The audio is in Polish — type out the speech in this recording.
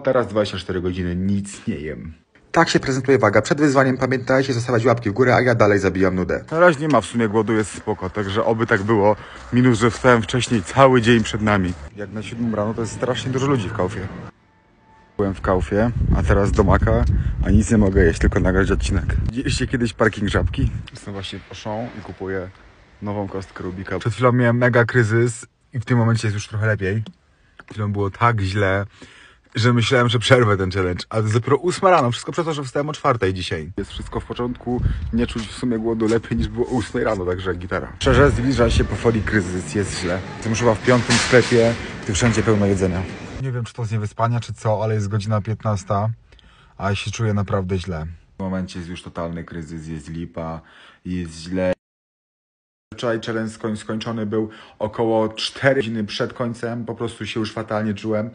Teraz 24 godziny, nic nie jem. Tak się prezentuje waga. Przed wyzwaniem pamiętajcie zostawiać łapki w górę, a ja dalej zabijam nudę. Na razie nie ma w sumie głodu, jest spoko, także oby tak było. Minus, że wstałem wcześniej, cały dzień przed nami. Jak na 7 rano to jest strasznie dużo ludzi w kaufie. Byłem w kaufie, a teraz do maka, a nic nie mogę jeść, tylko nagrać odcinek. Widzieliście kiedyś parking żabki? Jestem właśnie Auchan i kupuję nową kostkę Rubika. Przed chwilą miałem mega kryzys i w tym momencie jest już trochę lepiej. Chwilą było tak źle, że myślałem, że przerwę ten challenge, ale jest dopiero 8 rano, wszystko przez to, że wstałem o czwartej dzisiaj. Jest wszystko w porządku, nie czuć w sumie głodu lepiej niż było o 8 rano, także gitara. Szczerze, zbliża się powoli kryzys, jest źle. Jestem już chyba w piątym sklepie, tu wszędzie pełno jedzenia. Nie wiem, czy to z niewyspania, czy co, ale jest godzina 15, a ja się czuję naprawdę źle. W momencie jest już totalny kryzys, jest lipa, jest źle. Wczoraj challenge skoń- skończony był około 4 godziny przed końcem, po prostu się już fatalnie czułem.